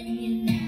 letting you know.